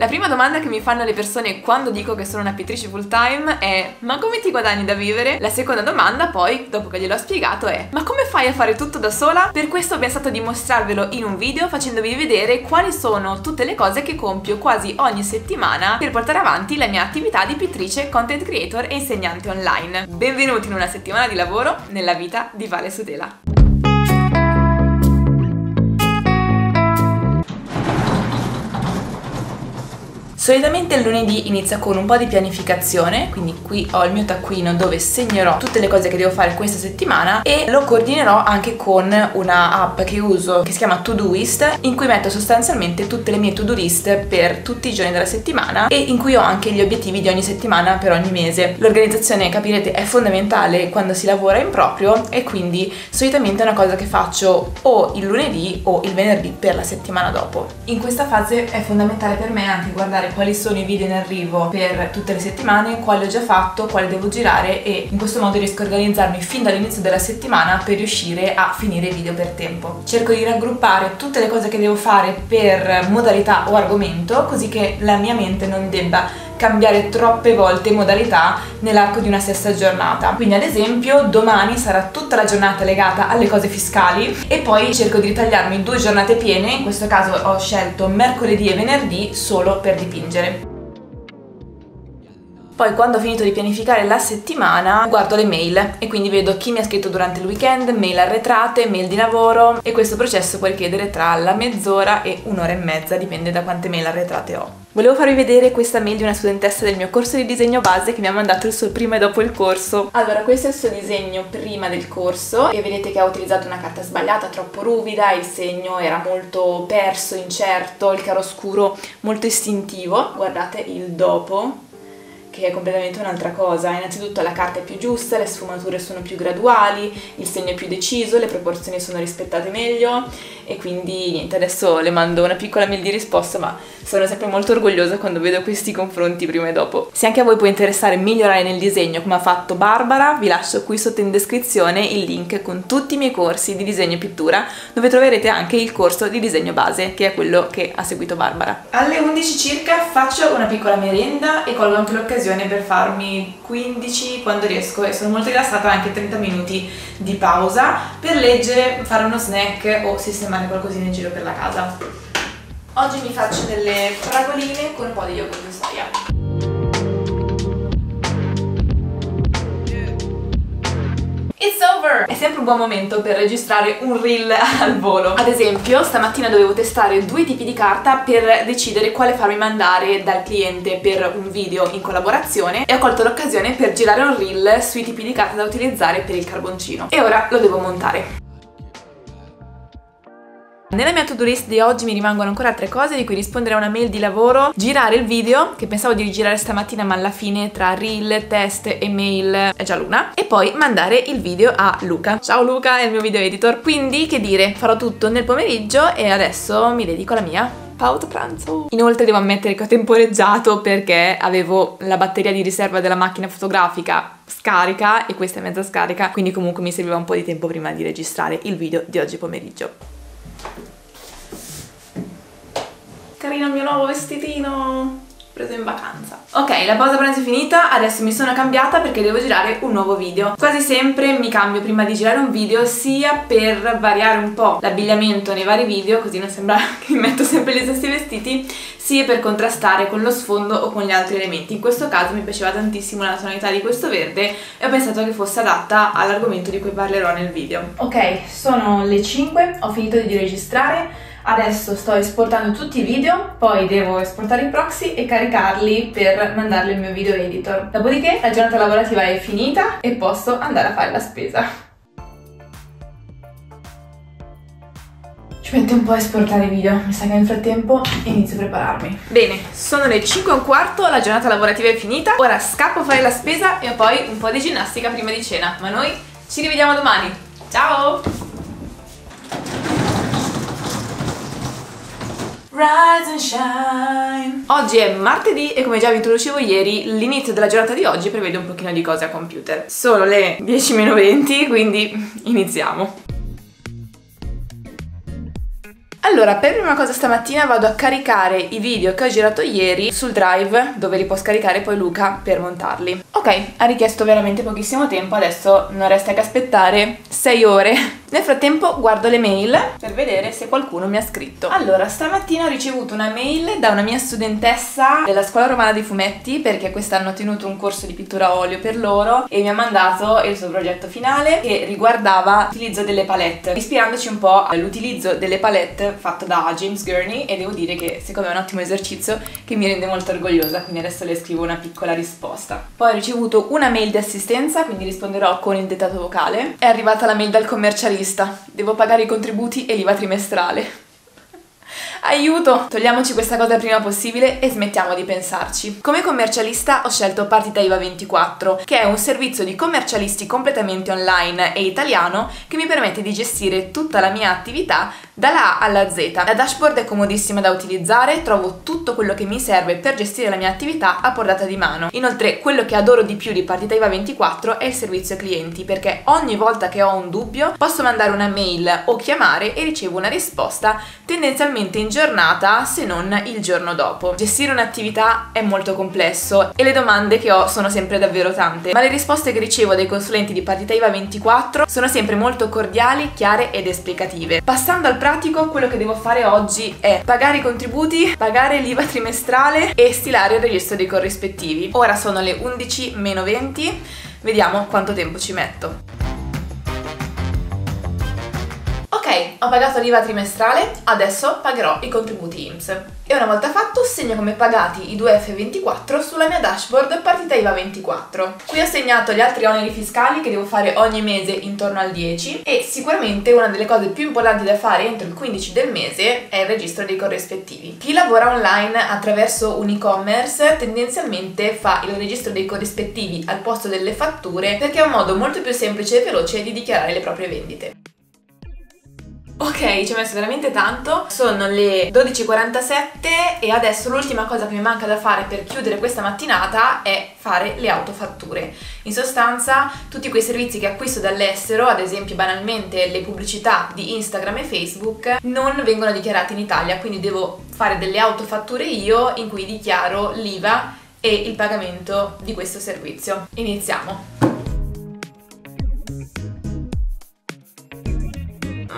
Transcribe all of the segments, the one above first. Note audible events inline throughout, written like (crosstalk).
La prima domanda che mi fanno le persone quando dico che sono una pittrice full time è ma come ti guadagni da vivere? La seconda domanda poi, dopo che gliel'ho spiegato, è ma come fai a fare tutto da sola? Per questo ho pensato di mostrarvelo in un video facendovi vedere quali sono tutte le cose che compio quasi ogni settimana per portare avanti la mia attività di pittrice, content creator e insegnante online. Benvenuti in una settimana di lavoro nella vita di Vale Sudela. Solitamente il lunedì inizia con un po' di pianificazione, quindi qui ho il mio taccuino dove segnerò tutte le cose che devo fare questa settimana e lo coordinerò anche con una app che uso che si chiama Todoist in cui metto sostanzialmente tutte le mie to-do list per tutti i giorni della settimana e in cui ho anche gli obiettivi di ogni settimana per ogni mese. L'organizzazione, capirete, è fondamentale quando si lavora in proprio e quindi solitamente è una cosa che faccio o il lunedì o il venerdì per la settimana dopo. In questa fase è fondamentale per me anche guardare quali sono i video in arrivo per tutte le settimane, quali ho già fatto, quali devo girare e in questo modo riesco a organizzarmi fin dall'inizio della settimana per riuscire a finire i video per tempo. Cerco di raggruppare tutte le cose che devo fare per modalità o argomento così che la mia mente non debba cambiare troppe volte modalità nell'arco di una stessa giornata. Quindi ad esempio domani sarà tutta la giornata legata alle cose fiscali e poi cerco di ritagliarmi due giornate piene, in questo caso ho scelto mercoledì e venerdì solo per dipingere. Poi quando ho finito di pianificare la settimana guardo le mail e quindi vedo chi mi ha scritto durante il weekend, mail arretrate, mail di lavoro e questo processo può richiedere tra la mezz'ora e un'ora e mezza, dipende da quante mail arretrate ho. Volevo farvi vedere questa mail di una studentessa del mio corso di disegno base che mi ha mandato il suo prima e dopo il corso. Allora, questo è il suo disegno prima del corso e vedete che ha utilizzato una carta sbagliata, troppo ruvida, il segno era molto perso, incerto, il chiaroscuro molto istintivo. Guardate il dopo, che è completamente un'altra cosa. Innanzitutto la carta è più giusta, le sfumature sono più graduali, il segno è più deciso, le proporzioni sono rispettate meglio e quindi niente, adesso le mando una piccola mail di risposta, ma sono sempre molto orgogliosa quando vedo questi confronti prima e dopo. Se anche a voi può interessare migliorare nel disegno come ha fatto Barbara, vi lascio qui sotto in descrizione il link con tutti i miei corsi di disegno e pittura, dove troverete anche il corso di disegno base, che è quello che ha seguito Barbara. Alle 11 circa faccio una piccola merenda e colgo anche l'occasione occasione per farmi 15 quando riesco e sono molto rilassata anche 30 minuti di pausa per leggere, fare uno snack o sistemare qualcosina in giro per la casa. Oggi mi faccio delle fragoline con un po' di yogurt di soia. It's over! È sempre un buon momento per registrare un reel (laughs) al volo. Ad esempio, stamattina dovevo testare due tipi di carta per decidere quale farmi mandare dal cliente per un video in collaborazione e ho colto l'occasione per girare un reel sui tipi di carta da utilizzare per il carboncino. E ora lo devo montare. Nella mia to-do list di oggi mi rimangono ancora altre cose di cui rispondere a una mail di lavoro, girare il video che pensavo di rigirare stamattina ma alla fine tra reel, test e mail è già l'una e poi mandare il video a Luca. Ciao Luca, è il mio video editor. Quindi che dire, farò tutto nel pomeriggio e adesso mi dedico alla mia pausa pranzo. Inoltre devo ammettere che ho temporeggiato perché avevo la batteria di riserva della macchina fotografica scarica e questa è mezza scarica, quindi comunque mi serviva un po' di tempo prima di registrare il video di oggi pomeriggio. Carino il mio nuovo vestitino preso in vacanza. Ok, la pausa pranzo è finita, adesso mi sono cambiata perché devo girare un nuovo video. Quasi sempre mi cambio prima di girare un video sia per variare un po' l'abbigliamento nei vari video, così non sembra (laughs) che metto sempre gli stessi vestiti, sia per contrastare con lo sfondo o con gli altri elementi. In questo caso mi piaceva tantissimo la tonalità di questo verde e ho pensato che fosse adatta all'argomento di cui parlerò nel video. Ok, sono le 5, ho finito di registrare Adesso sto esportando tutti i video, poi devo esportare i proxy e caricarli per mandarli al mio video editor. Dopodiché la giornata lavorativa è finita e posso andare a fare la spesa. Ci metto un po' a esportare i video, mi sa che nel frattempo inizio a prepararmi. Bene, sono le 5 e un quarto, la giornata lavorativa è finita, ora scappo a fare la spesa e poi un po' di ginnastica prima di cena. Ma noi ci rivediamo domani. Ciao! Rise and shine. Oggi è martedì e come già vi introducevo ieri, l'inizio della giornata di oggi prevede un pochino di cose a computer. Sono le 10-20, quindi iniziamo. Allora, per prima cosa stamattina vado a caricare i video che ho girato ieri sul drive dove li può scaricare poi Luca per montarli. Ok, ha richiesto veramente pochissimo tempo, adesso non resta che aspettare 6 ore. Nel frattempo guardo le mail per vedere se qualcuno mi ha scritto. Allora, stamattina ho ricevuto una mail da una mia studentessa della scuola romana di fumetti perché quest'anno ho tenuto un corso di pittura a olio per loro e mi ha mandato il suo progetto finale che riguardava l'utilizzo delle palette, ispirandoci un po' all'utilizzo delle palette fatto da James Gurney e devo dire che secondo me è un ottimo esercizio che mi rende molto orgogliosa, quindi adesso le scrivo una piccola risposta. Poi ho ricevuto una mail di assistenza, quindi risponderò con il dettato vocale. È arrivata la mail dal commercialista, devo pagare i contributi e l'IVA trimestrale. (laughs) Aiuto! Togliamoci questa cosa il prima possibile e smettiamo di pensarci. Come commercialista ho scelto Partita IVA 24, che è un servizio di commercialisti completamente online e italiano che mi permette di gestire tutta la mia attività dalla A alla Z. La dashboard è comodissima da utilizzare, trovo tutto quello che mi serve per gestire la mia attività a portata di mano. Inoltre, quello che adoro di più di Partita IVA 24 è il servizio clienti, perché ogni volta che ho un dubbio posso mandare una mail o chiamare e ricevo una risposta tendenzialmente in giornata, se non il giorno dopo. Gestire un'attività è molto complesso e le domande che ho sono sempre davvero tante, ma le risposte che ricevo dai consulenti di Partita IVA 24 sono sempre molto cordiali, chiare ed esplicative. Passando al pratico, quello che devo fare oggi è pagare i contributi, pagare l'IVA trimestrale e stilare il registro dei corrispettivi. Ora sono le 11 meno 20, vediamo quanto tempo ci metto. Ho pagato l'IVA trimestrale, adesso pagherò i contributi IMSS. E una volta fatto segno come pagati i 2F24 sulla mia dashboard partita IVA 24. Qui ho segnato gli altri oneri fiscali che devo fare ogni mese intorno al 10 e sicuramente una delle cose più importanti da fare entro il 15 del mese è il registro dei corrispettivi. Chi lavora online attraverso un e-commerce tendenzialmente fa il registro dei corrispettivi al posto delle fatture perché è un modo molto più semplice e veloce di dichiarare le proprie vendite. Ok, ci ho messo veramente tanto, sono le 12.47 e adesso l'ultima cosa che mi manca da fare per chiudere questa mattinata è fare le autofatture. In sostanza, tutti quei servizi che acquisto dall'estero, ad esempio banalmente le pubblicità di Instagram e Facebook, non vengono dichiarate in Italia, quindi devo fare delle autofatture io in cui dichiaro l'IVA e il pagamento di questo servizio. Iniziamo.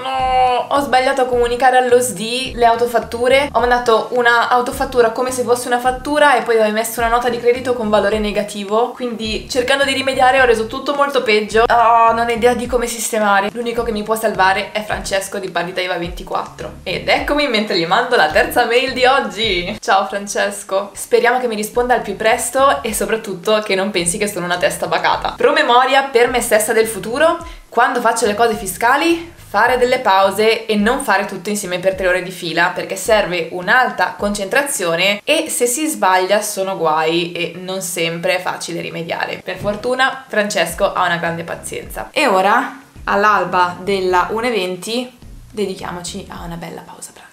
No, ho sbagliato a comunicare allo SD le autofatture. Ho mandato una autofattura come se fosse una fattura e poi ho messo una nota di credito con valore negativo. Quindi cercando di rimediare ho reso tutto molto peggio. Oh, non ho idea di come sistemare. L'unico che mi può salvare è Francesco di Partita IVA 24. Ed eccomi mentre gli mando la terza mail di oggi. Ciao Francesco. Speriamo che mi risponda al più presto e soprattutto che non pensi che sono una testa bacata. Promemoria per me stessa del futuro. Quando faccio le cose fiscali fare delle pause e non fare tutto insieme per tre ore di fila perché serve un'alta concentrazione e se si sbaglia sono guai e non sempre è facile rimediare. Per fortuna Francesco ha una grande pazienza. E ora, all'alba della 1.20, dedichiamoci a una bella pausa pranzo.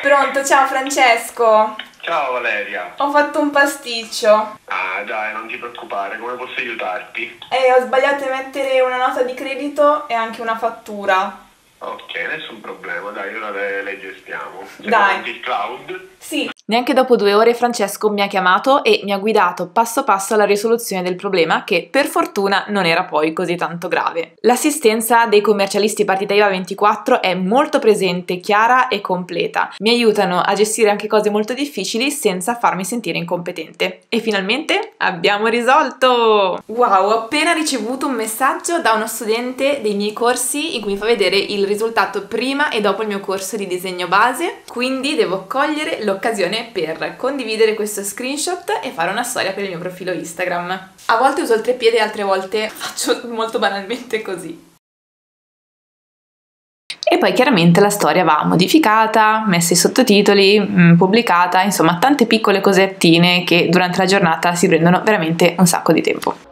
Pronto, ciao Francesco! Ciao Valeria. Ho fatto un pasticcio. Ah dai, non ti preoccupare, come posso aiutarti? Eh, ho sbagliato a mettere una nota di credito e anche una fattura. Ok, nessun problema, dai, ora le, le gestiamo. Dai. il cloud? Sì, Neanche dopo due ore Francesco mi ha chiamato e mi ha guidato passo passo alla risoluzione del problema che per fortuna non era poi così tanto grave. L'assistenza dei commercialisti Partita IVA 24 è molto presente, chiara e completa. Mi aiutano a gestire anche cose molto difficili senza farmi sentire incompetente. E finalmente abbiamo risolto! Wow, ho appena ricevuto un messaggio da uno studente dei miei corsi in cui mi fa vedere il risultato prima e dopo il mio corso di disegno base, quindi devo cogliere l'occasione occasione per condividere questo screenshot e fare una storia per il mio profilo Instagram. A volte uso il treppiede, altre volte (laughs) faccio molto banalmente così. E poi chiaramente la storia va modificata, messa i sottotitoli, mm, pubblicata, insomma tante piccole cosettine che durante la giornata si prendono veramente un sacco di tempo.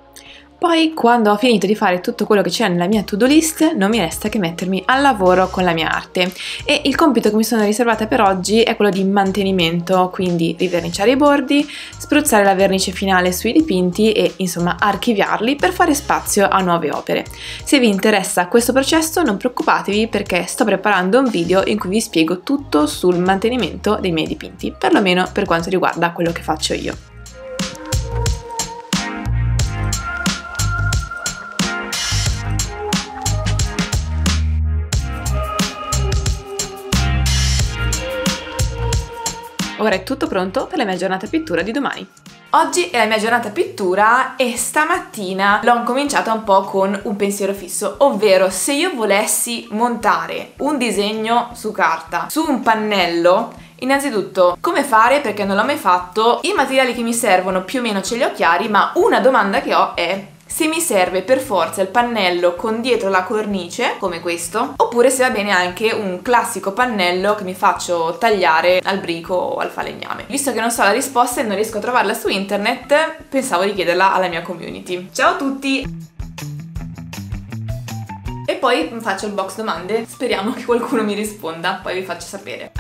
Poi quando ho finito di fare tutto quello che c'è nella mia to-do list non mi resta che mettermi al lavoro con la mia arte e il compito che mi sono riservata per oggi è quello di mantenimento, quindi riverniciare i bordi, spruzzare la vernice finale sui dipinti e insomma archiviarli per fare spazio a nuove opere. Se vi interessa questo processo non preoccupatevi perché sto preparando un video in cui vi spiego tutto sul mantenimento dei miei dipinti, perlomeno per quanto riguarda quello che faccio io. Ora è tutto pronto per la mia giornata pittura di domani. Oggi è la mia giornata pittura e stamattina l'ho cominciata un po' con un pensiero fisso, ovvero se io volessi montare un disegno su carta, su un pannello, Innanzitutto, come fare perché non l'ho mai fatto? I materiali che mi servono più o meno ce li ho chiari, ma una domanda che ho è se mi serve per forza il pannello con dietro la cornice, come questo, oppure se va bene anche un classico pannello che mi faccio tagliare al brico o al falegname. Visto che non so la risposta e non riesco a trovarla su internet, pensavo di chiederla alla mia community. Ciao a tutti! E poi faccio il box domande, speriamo che qualcuno mi risponda, poi vi faccio sapere.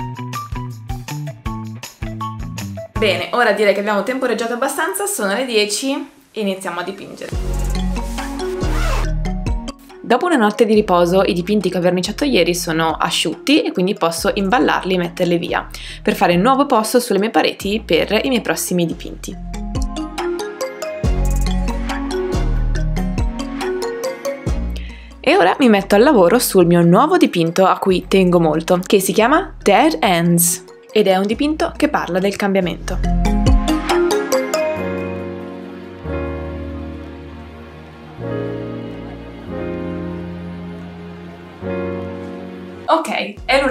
Bene, ora direi che abbiamo temporeggiato abbastanza, sono le 10 e iniziamo a dipingere. Dopo una notte di riposo i dipinti che ho verniciato ieri sono asciutti e quindi posso imballarli e metterli via per fare un nuovo posto sulle mie pareti per i miei prossimi dipinti. E ora mi metto al lavoro sul mio nuovo dipinto a cui tengo molto, che si chiama Dead Ends ed è un dipinto che parla del cambiamento.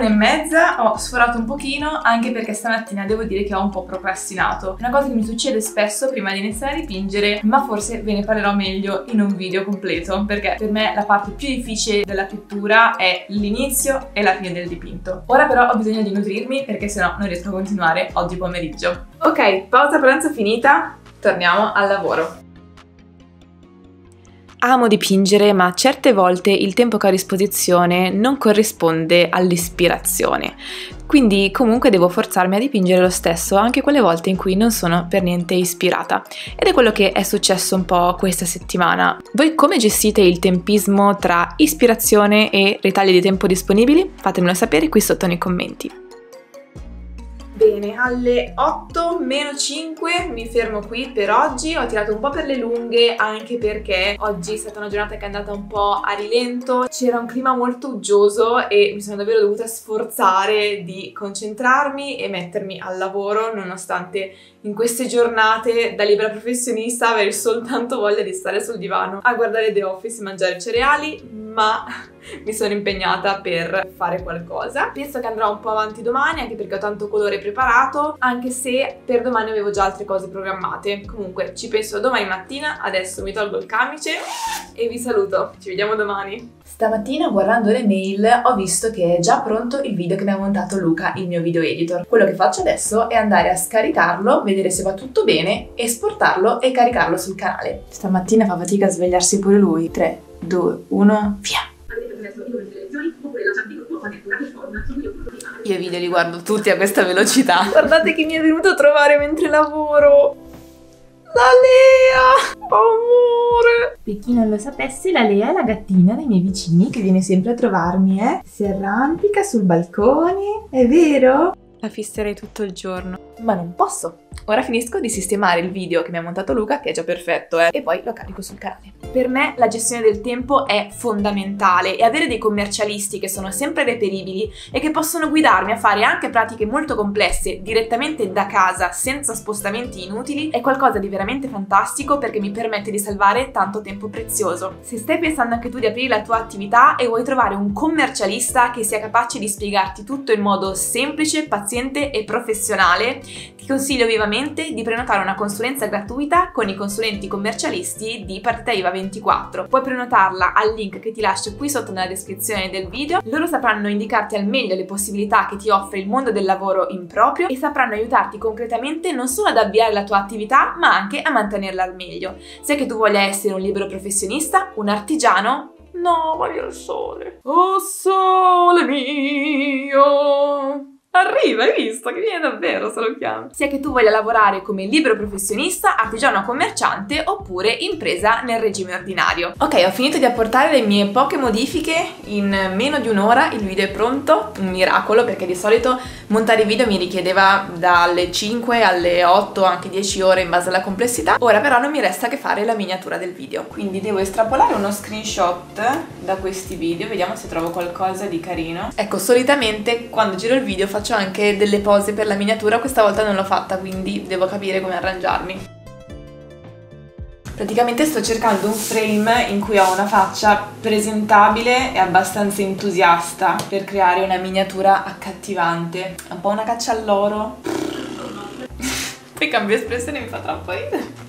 E mezza, ho sforato un pochino anche perché stamattina devo dire che ho un po' procrastinato. Una cosa che mi succede spesso prima di iniziare a dipingere, ma forse ve ne parlerò meglio in un video completo, perché per me la parte più difficile della pittura è l'inizio e la fine del dipinto. Ora però ho bisogno di nutrirmi perché sennò non riesco a continuare oggi pomeriggio. Ok, pausa pranzo finita, torniamo al lavoro. Amo dipingere, ma certe volte il tempo che ho a disposizione non corrisponde all'ispirazione. Quindi comunque devo forzarmi a dipingere lo stesso anche quelle volte in cui non sono per niente ispirata. Ed è quello che è successo un po' questa settimana. Voi come gestite il tempismo tra ispirazione e ritagli di tempo disponibili? Fatemelo sapere qui sotto nei commenti. Bene, alle 8 meno 5 mi fermo qui per oggi, ho tirato un po' per le lunghe anche perché oggi è stata una giornata che è andata un po' a rilento, c'era un clima molto uggioso e mi sono davvero dovuta sforzare di concentrarmi e mettermi al lavoro nonostante in queste giornate da libera professionista avrei soltanto voglia di stare sul divano a guardare The Office e mangiare cereali, ma (laughs) mi sono impegnata per fare qualcosa. Penso che andrò un po' avanti domani anche perché ho tanto colore preparato, anche se per domani avevo già altre cose programmate. Comunque ci penso domani mattina, adesso mi tolgo il camice e vi saluto. Ci vediamo domani. Stamattina guardando le mail ho visto che è già pronto il video che mi ha montato Luca, il mio video editor. Quello che faccio adesso è andare a scaricarlo, vedere se va tutto bene, esportarlo e caricarlo sul canale. Stamattina fa fatica a svegliarsi pure lui. 3, 2, 1, via! Io i video li guardo tutti a questa velocità. Guardate chi mi è venuto a trovare mentre lavoro. La Lea! Amore! Per chi non lo sapesse, la Lea è la gattina dei miei vicini che viene sempre a trovarmi, eh? Si arrampica sul balcone, è vero? La fisserei tutto il giorno. Ma non posso, Ora finisco di sistemare il video che mi ha montato Luca, che è già perfetto, eh, e poi lo carico sul canale. Per me la gestione del tempo è fondamentale e avere dei commercialisti che sono sempre reperibili e che possono guidarmi a fare anche pratiche molto complesse direttamente da casa senza spostamenti inutili è qualcosa di veramente fantastico perché mi permette di salvare tanto tempo prezioso. Se stai pensando anche tu di aprire la tua attività e vuoi trovare un commercialista che sia capace di spiegarti tutto in modo semplice, paziente e professionale, ti consiglio vivamente esclusivamente di prenotare una consulenza gratuita con i consulenti commercialisti di Partita IVA 24. Puoi prenotarla al link che ti lascio qui sotto nella descrizione del video. Loro sapranno indicarti al meglio le possibilità che ti offre il mondo del lavoro in proprio e sapranno aiutarti concretamente non solo ad avviare la tua attività, ma anche a mantenerla al meglio. Sia che tu voglia essere un libero professionista, un artigiano No, voglio il sole. Oh sole mio. Arriva, hai visto? Che viene davvero se lo chiami. Sia che tu voglia lavorare come libero professionista, artigiano commerciante oppure impresa nel regime ordinario. Ok, ho finito di apportare le mie poche modifiche in meno di un'ora, il video è pronto, un miracolo perché di solito montare video mi richiedeva dalle 5 alle 8, anche 10 ore in base alla complessità. Ora però non mi resta che fare la miniatura del video. Quindi devo estrapolare uno screenshot da questi video, vediamo se trovo qualcosa di carino. Ecco, solitamente quando giro il video faccio anche delle pose per la miniatura, questa volta non l'ho fatta, quindi devo capire come arrangiarmi. Praticamente sto cercando un frame in cui ho una faccia presentabile e abbastanza entusiasta per creare una miniatura accattivante. Un po' una caccia all'oro. (laughs) Poi cambio espressione mi fa troppo ridere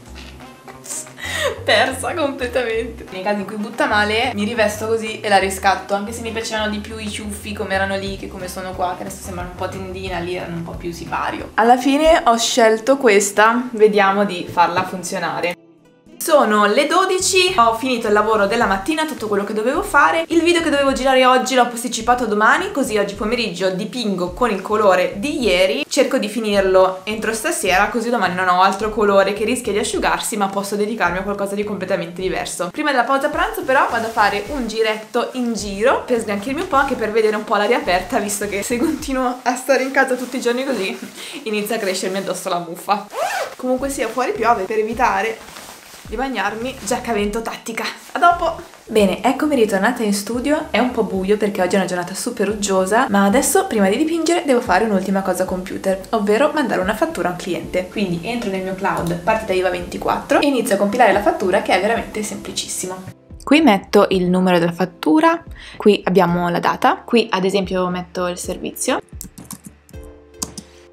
(laughs) persa completamente. Nei casi in cui butta male mi rivesto così e la riscatto, anche se mi piacevano di più i ciuffi come erano lì che come sono qua, che adesso sembrano un po' tendina, lì erano un po' più sipario. Alla fine ho scelto questa, vediamo di farla funzionare. Sono le 12, ho finito il lavoro della mattina, tutto quello che dovevo fare. Il video che dovevo girare oggi l'ho posticipato domani, così oggi pomeriggio dipingo con il colore di ieri. Cerco di finirlo entro stasera, così domani non ho altro colore che rischia di asciugarsi, ma posso dedicarmi a qualcosa di completamente diverso. Prima della pausa pranzo però vado a fare un giretto in giro per sgranchirmi un po', anche per vedere un po' l'aria aperta, visto che se continuo a stare in casa tutti i giorni così inizia a crescermi addosso la muffa. Comunque sia, fuori piove per evitare di bagnarmi, giacca vento tattica. A dopo! Bene, eccomi ritornata in studio, è un po' buio perché oggi è una giornata super uggiosa, ma adesso prima di dipingere devo fare un'ultima cosa computer, ovvero mandare una fattura a un cliente. Quindi entro nel mio cloud partita IVA 24 e inizio a compilare la fattura che è veramente semplicissimo. Qui metto il numero della fattura, qui abbiamo la data, qui ad esempio metto il servizio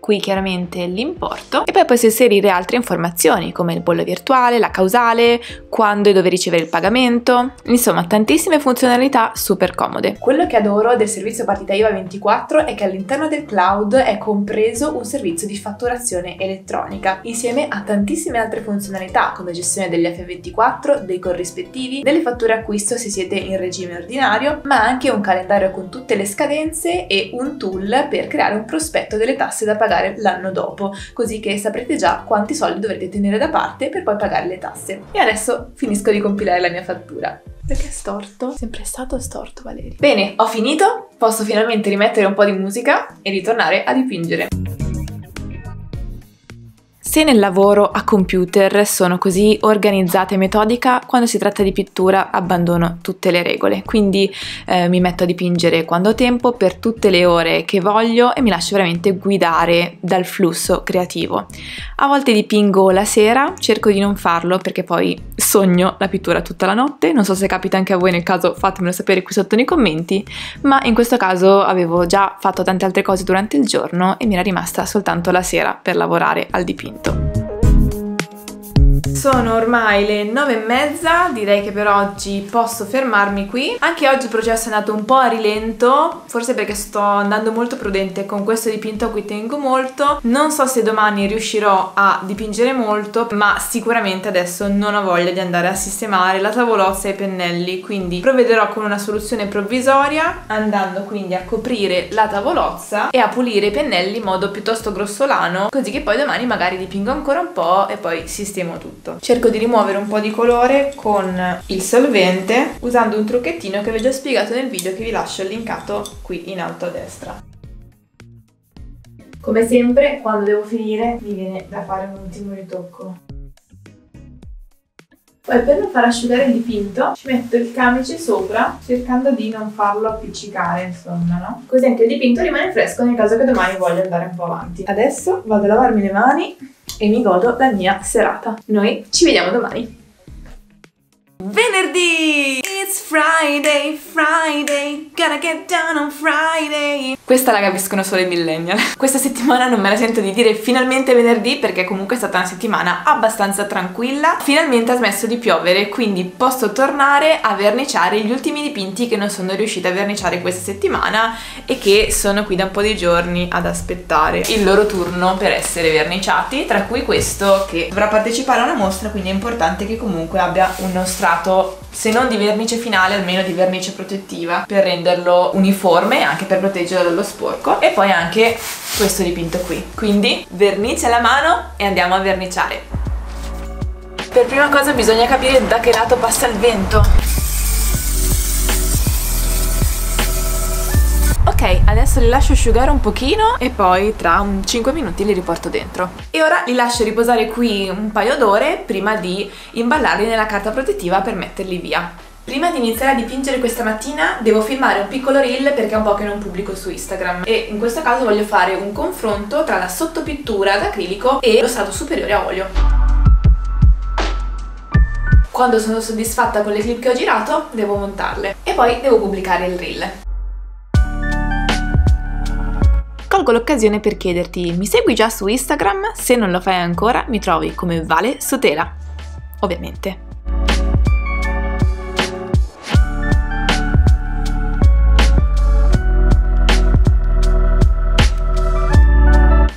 qui chiaramente l'importo e poi posso inserire altre informazioni come il bollo virtuale, la causale, quando e dove ricevere il pagamento, insomma tantissime funzionalità super comode. Quello che adoro del servizio Partita IVA 24 è che all'interno del cloud è compreso un servizio di fatturazione elettronica insieme a tantissime altre funzionalità come gestione degli F24, dei corrispettivi, delle fatture acquisto se siete in regime ordinario, ma anche un calendario con tutte le scadenze e un tool per creare un prospetto delle tasse da pagare pagare l'anno dopo, così che saprete già quanti soldi dovrete tenere da parte per poi pagare le tasse. E adesso finisco di compilare la mia fattura. Perché è storto? Sempre stato storto, Valerio. Bene, ho finito. Posso finalmente rimettere un po' di musica e ritornare a dipingere. Se nel lavoro a computer sono così organizzata e metodica, quando si tratta di pittura abbandono tutte le regole, quindi eh, mi metto a dipingere quando ho tempo, per tutte le ore che voglio e mi lascio veramente guidare dal flusso creativo. A volte dipingo la sera, cerco di non farlo perché poi sogno la pittura tutta la notte, non so se capita anche a voi, nel caso fatemelo sapere qui sotto nei commenti, ma in questo caso avevo già fatto tante altre cose durante il giorno e mi era rimasta soltanto la sera per lavorare al dipinto. momento. Sono ormai le nove e mezza, direi che per oggi posso fermarmi qui. Anche oggi il processo è andato un po' a rilento, forse perché sto andando molto prudente con questo dipinto a cui tengo molto. Non so se domani riuscirò a dipingere molto, ma sicuramente adesso non ho voglia di andare a sistemare la tavolozza e i pennelli, quindi provvederò con una soluzione provvisoria, andando quindi a coprire la tavolozza e a pulire i pennelli in modo piuttosto grossolano, così che poi domani magari dipingo ancora un po' e poi sistemo tutto tutto. Cerco di rimuovere un po' di colore con il solvente usando un trucchettino che vi ho già spiegato nel video che vi lascio linkato qui in alto a destra. Come sempre, quando devo finire, mi viene da fare un ultimo ritocco. Poi per non far asciugare il dipinto ci metto il camice sopra cercando di non farlo appiccicare insomma no? Così anche il dipinto rimane fresco nel caso che domani voglia andare un po' avanti. Adesso vado a lavarmi le mani e mi godo la mia serata. Noi ci vediamo domani. Venerdì! Friday, Friday, gotta get down on Friday. Questa la capiscono solo i millennial. (laughs) Questa settimana non me la sento di dire finalmente venerdì perché comunque è stata una settimana abbastanza tranquilla. Finalmente ha smesso di piovere, quindi posso tornare a verniciare gli ultimi dipinti che non sono riuscita a verniciare questa settimana e che sono qui da un po' di giorni ad aspettare il loro turno per essere verniciati, tra cui questo che dovrà partecipare a una mostra, quindi è importante che comunque abbia uno strato se non di vernice finale almeno di vernice protettiva per renderlo uniforme anche per proteggerlo dallo sporco. E poi anche questo dipinto qui. Quindi vernice alla mano e andiamo a verniciare. Per prima cosa bisogna capire da che lato passa il vento Ok, adesso li lascio asciugare un pochino e poi tra 5 minuti li riporto dentro. E ora li lascio riposare qui un paio d'ore prima di imballarli nella carta protettiva per metterli via. Prima di iniziare a dipingere questa mattina devo filmare un piccolo reel perché è un po' che non pubblico su Instagram e in questo caso voglio fare un confronto tra la sottopittura d'acrilico e lo strato superiore a olio. Quando sono soddisfatta con le clip che ho girato devo montarle e poi devo pubblicare il reel. Colgo l'occasione per chiederti, mi segui già su Instagram? Se non lo fai ancora, mi trovi come Vale Sotela. Ovviamente.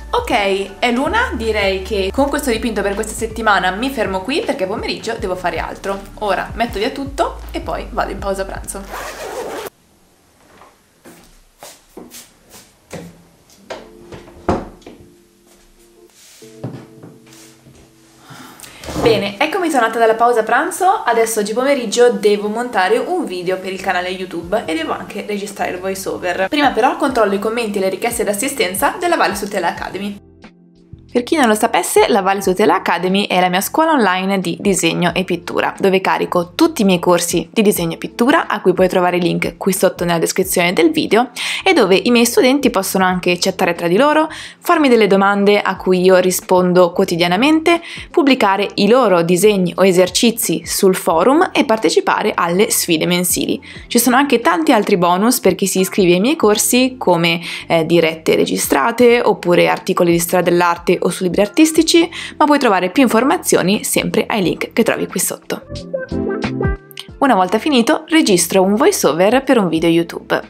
Ok, è l'una, direi che con questo dipinto per questa settimana mi fermo qui perché pomeriggio devo fare altro. Ora metto via tutto e poi vado in pausa pranzo. Bene, eccomi tornata dalla pausa pranzo, adesso oggi pomeriggio devo montare un video per il canale YouTube e devo anche registrare il voiceover. Prima però controllo i commenti e le richieste d'assistenza della Valle Sutela Academy. Per chi non lo sapesse, la Valle Sotela Academy è la mia scuola online di disegno e pittura, dove carico tutti i miei corsi di disegno e pittura, a cui puoi trovare il link qui sotto nella descrizione del video, e dove i miei studenti possono anche chattare tra di loro, farmi delle domande a cui io rispondo quotidianamente, pubblicare i loro disegni o esercizi sul forum e partecipare alle sfide mensili. Ci sono anche tanti altri bonus per chi si iscrive ai miei corsi, come eh, dirette registrate, oppure articoli di storia dell'arte o su libri artistici, ma puoi trovare più informazioni sempre ai link che trovi qui sotto. Una volta finito, registro un voiceover per un video YouTube.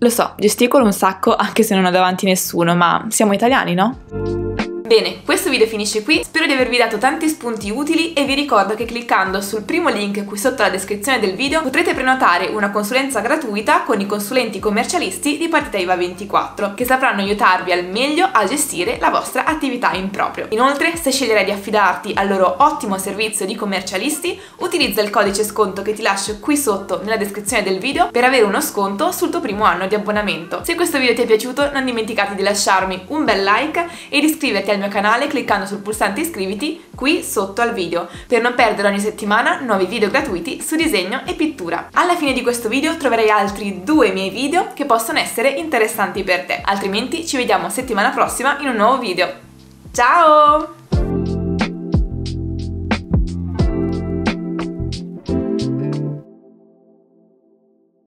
Lo so, gesticolo un sacco anche se non ho davanti nessuno, ma siamo italiani, no? Bene, questo video finisce qui, spero di avervi dato tanti spunti utili e vi ricordo che cliccando sul primo link qui sotto la descrizione del video potrete prenotare una consulenza gratuita con i consulenti commercialisti di Partita IVA 24 che sapranno aiutarvi al meglio a gestire la vostra attività in proprio. Inoltre, se sceglierai di affidarti al loro ottimo servizio di commercialisti, utilizza il codice sconto che ti lascio qui sotto nella descrizione del video per avere uno sconto sul tuo primo anno di abbonamento. Se questo video ti è piaciuto non dimenticate di lasciarmi un bel like e di iscriverti al al mio canale cliccando sul pulsante iscriviti qui sotto al video per non perdere ogni settimana nuovi video gratuiti su disegno e pittura. Alla fine di questo video troverai altri due miei video che possono essere interessanti per te, altrimenti ci vediamo settimana prossima in un nuovo video. Ciao!